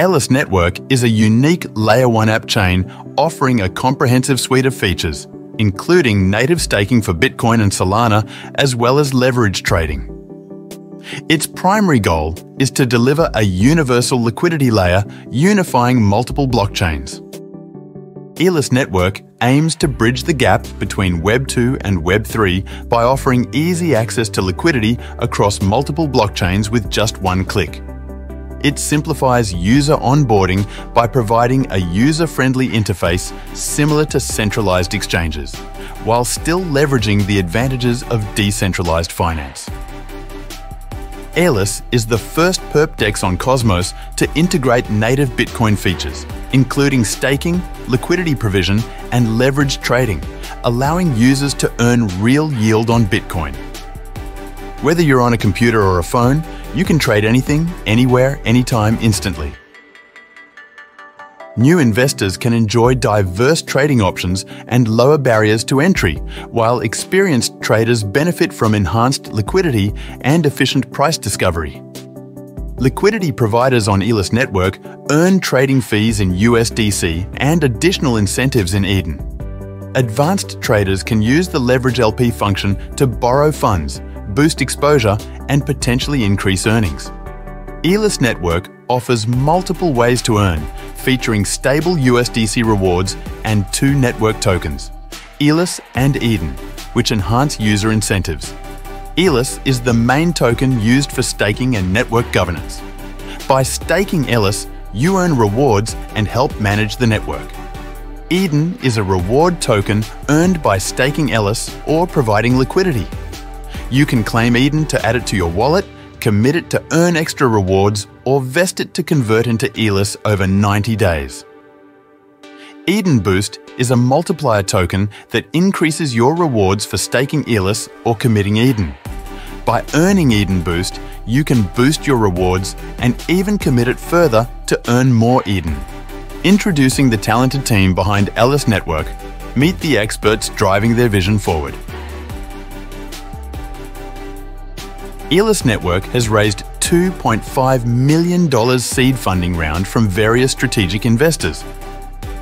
Elys Network is a unique Layer 1 app chain offering a comprehensive suite of features, including native staking for Bitcoin and Solana, as well as leverage trading. Its primary goal is to deliver a universal liquidity layer unifying multiple blockchains. Elys Network aims to bridge the gap between Web 2 and Web 3 by offering easy access to liquidity across multiple blockchains with just one click. It simplifies user onboarding by providing a user-friendly interface similar to centralized exchanges, while still leveraging the advantages of decentralized finance. Elys is the first perp DEX on Cosmos to integrate native Bitcoin features, including staking, liquidity provision, and leverage trading, allowing users to earn real yield on Bitcoin. Whether you're on a computer or a phone, you can trade anything, anywhere, anytime, instantly. New investors can enjoy diverse trading options and lower barriers to entry, while experienced traders benefit from enhanced liquidity and efficient price discovery. Liquidity providers on Elys Network earn trading fees in USDC and additional incentives in Eden. Advanced traders can use the Leverage LP function to borrow funds, boost exposure, and potentially increase earnings. Elys Network offers multiple ways to earn, featuring stable USDC rewards and two network tokens, Elys and Eden, which enhance user incentives. Elys is the main token used for staking and network governance. By staking Elys, you earn rewards and help manage the network. Eden is a reward token earned by staking Elys or providing liquidity. You can claim Eden to add it to your wallet, commit it to earn extra rewards, or vest it to convert into Elys over 90 days. Eden Boost is a multiplier token that increases your rewards for staking Elys or committing Eden. By earning Eden Boost, you can boost your rewards and even commit it further to earn more Eden. Introducing the talented team behind Elys Network, meet the experts driving their vision forward. Elys Network has raised $2.5 million seed funding round from various strategic investors.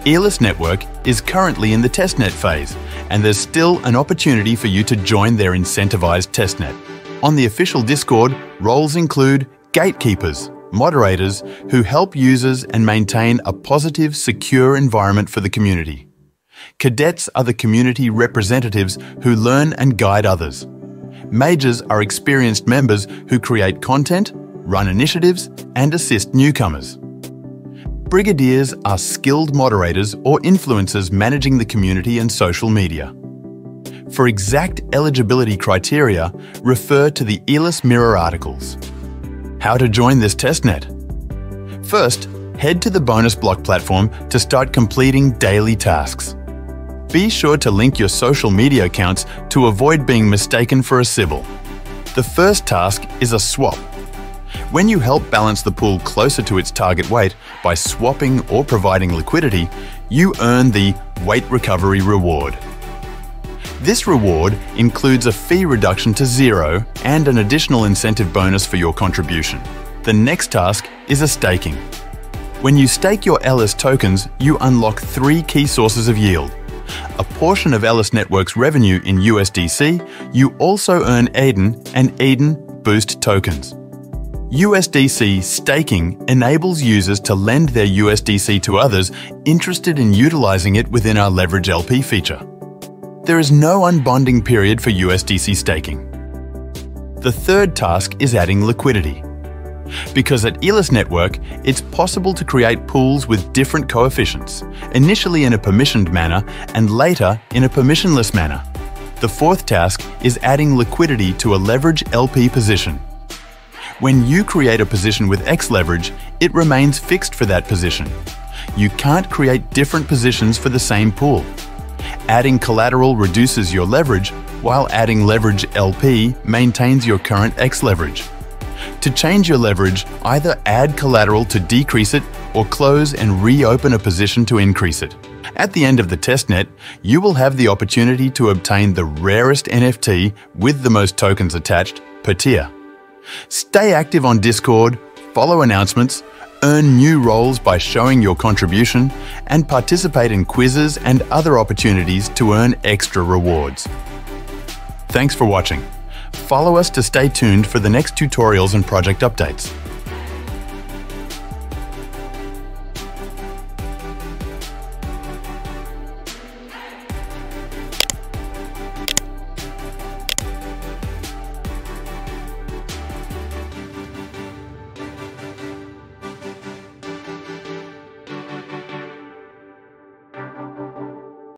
Elys Network is currently in the testnet phase, and there's still an opportunity for you to join their incentivized testnet. On the official Discord, roles include gatekeepers, moderators who help users and maintain a positive, secure environment for the community. Cadets are the community representatives who learn and guide others. Majors are experienced members who create content, run initiatives, and assist newcomers. Brigadiers are skilled moderators or influencers managing the community and social media. For exact eligibility criteria, refer to the Elys Mirror articles. How to join this testnet? First, head to the BonusBlock platform to start completing daily tasks. Be sure to link your social media accounts to avoid being mistaken for a Sybil. The first task is a swap. When you help balance the pool closer to its target weight by swapping or providing liquidity, you earn the Weight Recovery Reward. This reward includes a fee reduction to zero and an additional incentive bonus for your contribution. The next task is a staking. When you stake your Elys tokens, you unlock three key sources of yield a portion of Elys Network's revenue in USDC, you also earn Eden and Eden Boost tokens. USDC staking enables users to lend their USDC to others interested in utilizing it within our Leverage LP feature. There is no unbonding period for USDC staking. The third task is adding liquidity. Because at Elys Network, it's possible to create pools with different coefficients, initially in a permissioned manner and later in a permissionless manner. The fourth task is adding liquidity to a leverage LP position. When you create a position with X leverage, it remains fixed for that position. You can't create different positions for the same pool. Adding collateral reduces your leverage, while adding leverage LP maintains your current X leverage. To change your leverage, either add collateral to decrease it or close and reopen a position to increase it. At the end of the testnet, you will have the opportunity to obtain the rarest NFT with the most tokens attached per tier. Stay active on Discord, follow announcements, earn new roles by showing your contribution, and participate in quizzes and other opportunities to earn extra rewards. Thanks for watching. Follow us to stay tuned for the next tutorials and project updates.